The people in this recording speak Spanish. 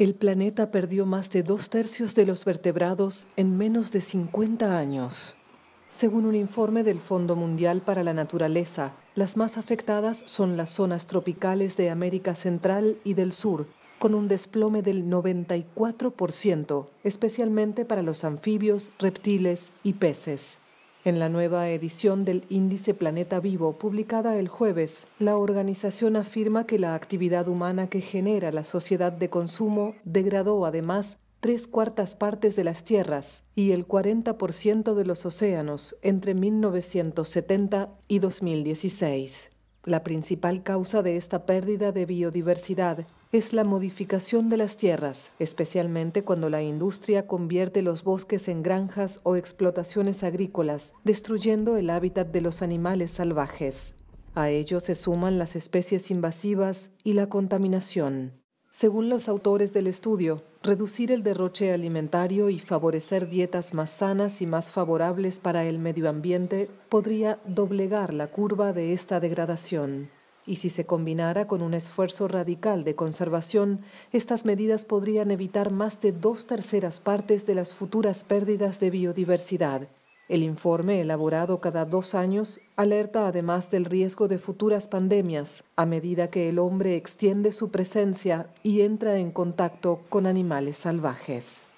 El planeta perdió más de dos tercios de los vertebrados en menos de 50 años. Según un informe del Fondo Mundial para la Naturaleza, las más afectadas son las zonas tropicales de América Central y del Sur, con un desplome del 94%, especialmente para los anfibios, reptiles y peces. En la nueva edición del Índice Planeta Vivo, publicada el jueves, la organización afirma que la actividad humana que genera la sociedad de consumo degradó además tres cuartas partes de las tierras y el 40% de los océanos entre 1970 y 2016. La principal causa de esta pérdida de biodiversidad es la modificación de las tierras, especialmente cuando la industria convierte los bosques en granjas o explotaciones agrícolas, destruyendo el hábitat de los animales salvajes. A ello se suman las especies invasivas y la contaminación. Según los autores del estudio, reducir el derroche alimentario y favorecer dietas más sanas y más favorables para el medio ambiente podría doblegar la curva de esta degradación. Y si se combinara con un esfuerzo radical de conservación, estas medidas podrían evitar más de dos terceras partes de las futuras pérdidas de biodiversidad el informe, elaborado cada dos años, alerta además del riesgo de futuras pandemias a medida que el hombre extiende su presencia y entra en contacto con animales salvajes.